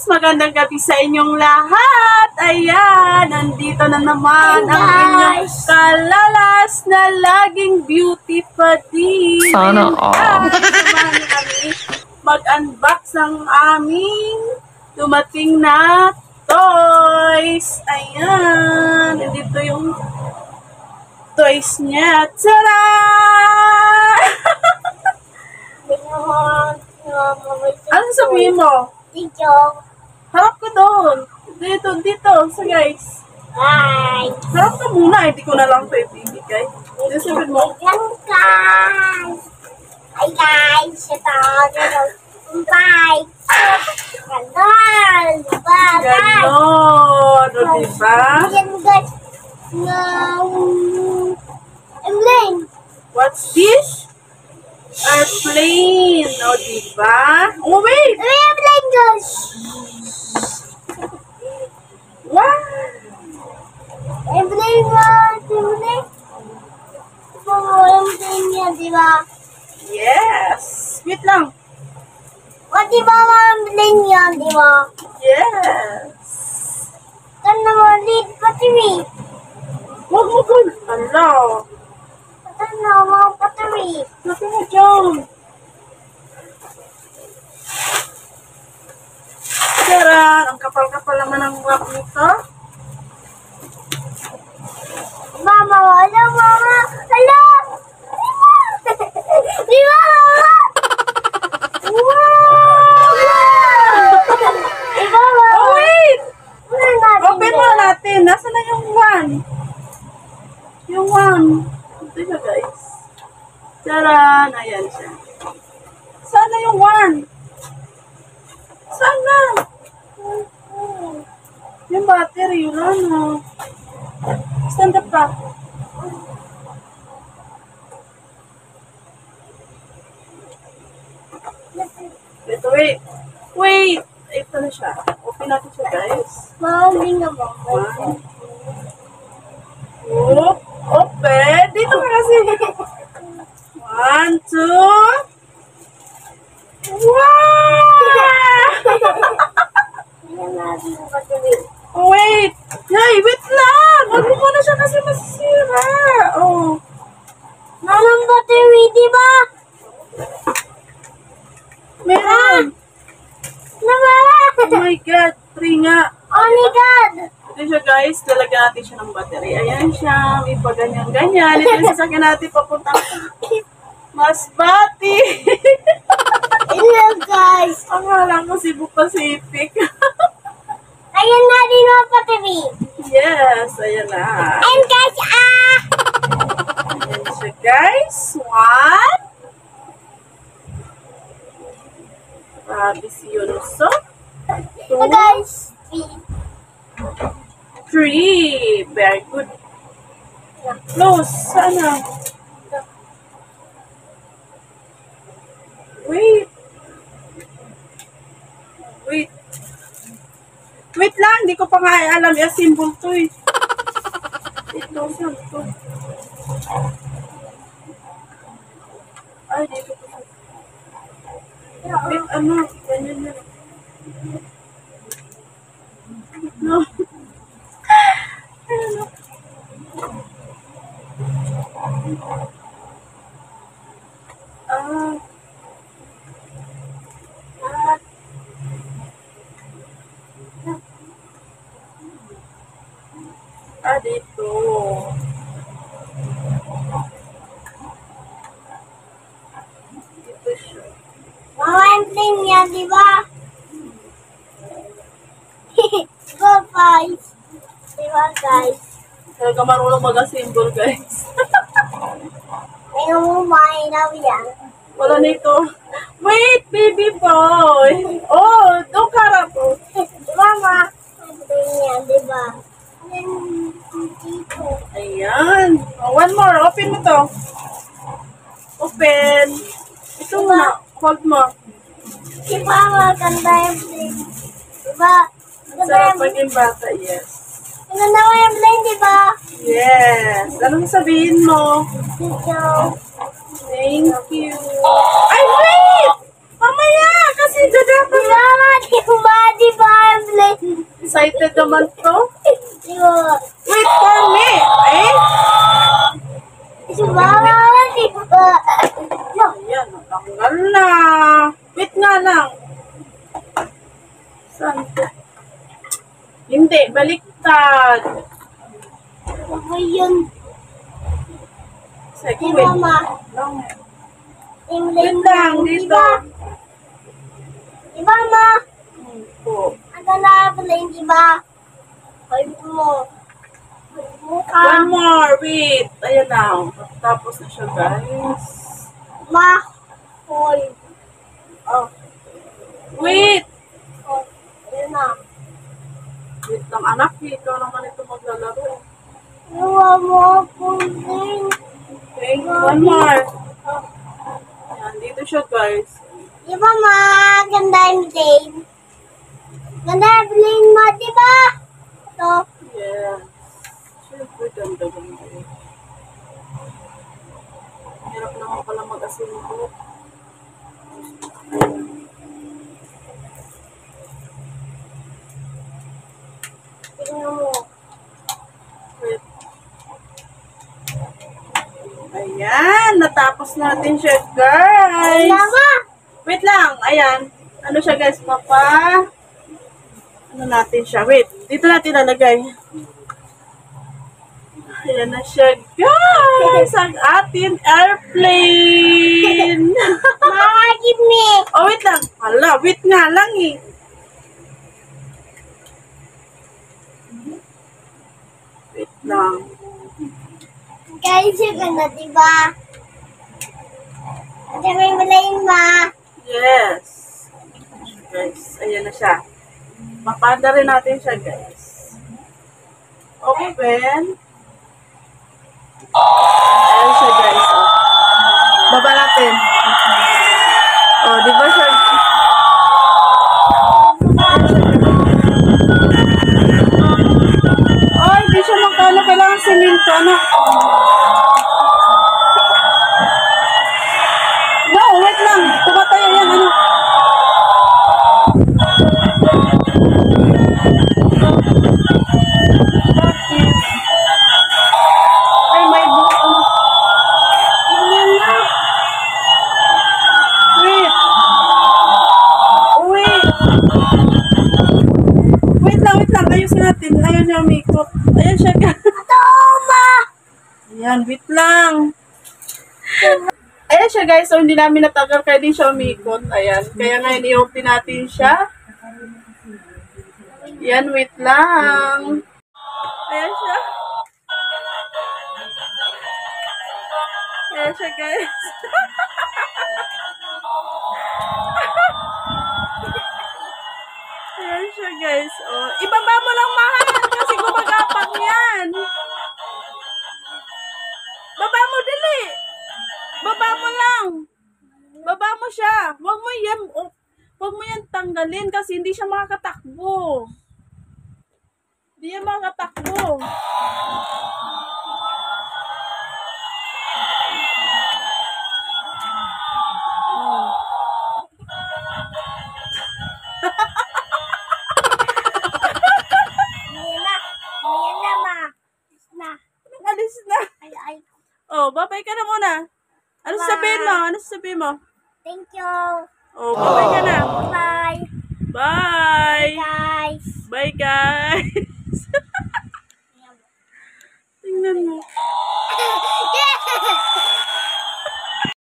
guys! Magandang gabi sa inyong lahat! Ayan! Nandito na naman Hey, ang inyong kalalas na laging beauty pa din. Sana all. samahan kami mag-unbox ng aming dumating na toys. Ayan! Nandito yung toys niya. Tara! ano sabihin mo? Dito. Harap ka doon. Dito, dito. So guys. Hi. Harap ka muna. Hindi ko na lang ito ibibigay. Dito sabihin mo. Yan guys. Hi guys. Ito. Bye. Ganon. Bye. Ganon. O, diba? Yan guys. Um, Emlyn. What's this? Airplane. O, diba? Oh, wait. Emlyn guys. Wow. Guys. Emlyn. Ito mo Emlyn yan, di ba? Yes. Wait lang. O, di ba Emlyn yan, di ba? Yes. Ito naman lead battery. Wag mo ko. Ala. Ito naman battery. Laki mo dyan. Tara, ang kapal-kapal naman ang wrap nito. Mama, wala mama. Hala! Di ba mama? Wow! Di ba mama? Oh, wait! Open mo natin. Nasaan na yung one? Yung one. Ito siya, guys. Taran! Ayan siya. Sana yung one? Sana? Yung battery, wala na. Stand up ka. Ito, wait. Wait! Ito na siya. Open natin siya, guys. Hindi nga ba? One. Two. Open. Dito ka kasi. One, two. Wow! Wala natin yung battery. Wait. Hey, wait lang. Huwag mo muna siya kasi masisira. Oh. Mama, battery, di ba? Meron. Nama! Oh my God. Three nga. Oh my God! Ito siya guys, lalagyan natin siya ng battery. Ayan siya, may pa ganyan-ganyan. Ito yung sasakyan natin papunta Masbati. Hello guys! Akala ko Cebu Pacific. Ayan natin yung battery. yes, ayan na. And guys, ah! Ayan siya guys. One. Grabe si Yunuso. Two. Guys! Three. Three. Very good. Close. Sana. Wait. Wait. Wait lang, di ko pa nga alam yung symbol to eh. Ito, saan to? Ay, dito ko. Ano? Ganyan na. No. Ano? Ah. Ah, Ah, dito. Dito siya. Mama, plane yan, di ba? Go guys! Di ba guys? Talaga marunong mag-assemble, guys. Ayun mo, mainaw yan. Wala na ito. Wait, baby boy. Oh, doon ka ra po. Di ba ma? Yung plane yan, di ba? Ayan. Oh, one more. Open mo to. Open. Ito na. Hold mo. Di ba maganda yung plane? Di ba? Maganda Sarap yung maging bata, yes. Maganda ko yung plane, di ba? Yes. Anong sabihin mo? Dito. Thank you. Ay, wait! Mamaya! Kasi dadapat Di ba ma? Di ba? Di ba? excited naman to. Yun. Wait for me. Eh? Si Mama, di ba? Ayan, natanggal na. Wait nga lang. Saan to? Hindi, baliktad. Ako yun. Sige, Si wait. Mama. lang. Wait lang, dito. Di ba, Ma? Hmm, po. Ang ganda pala yung di ba? Ay mo. One more, wait. Ayan na. Tapos na siya, guys. Ma. Hoy. Oh. Wait! Oh. Ayun na. Wait lang, anak. Ikaw naman ito maglalaro. Iwa mo akong din. Okay, one more. Ayan, dito siya, guys. Di ba, Ma? Ganda yung plane. Ganda yung plane mo, di ba? Ito. Yes. Siyempre, ganda ganda yun. Hirap naman pala mag-asin ko. Tingnan mo. Wait. Ayan, natapos natin siya, guys. Mama. Wait lang, ayan. Ano siya, guys, papa? Ano natin siya? Wait, dito natin lalagay. Ayan na siya, guys! Ang ating airplane! Mama, give me. oh, wait lang. Hala, wait nga lang eh. Wait lang. Guys, yung ganda, di ba? At may plane, Ma. Yes. Guys, ayan na siya. Mapanda rin natin siya, guys. Open. Ayan natin. Ayaw niya umikot. Ayan siya. Ito, Ma. Ayan, wait lang. Ayan siya guys, so hindi namin natagal kaya di siya umikot. Ayan, kaya ngayon i-open natin siya. Ayan, wait lang. Ayan siya. Ayan siya guys. Ayan siya guys. Oh, ibaba yan. oh, Huwag mo yan tanggalin kasi hindi siya makakatakbo. Hindi yan makakatakbo. Oh. Babay ka na muna. Ano sasabihin mo? Ano sasabihin mo? Thank you. Oh, bye-bye ka na. Bye. Bye. Bye, guys. Bye, guys. Tingnan mo. Yeah!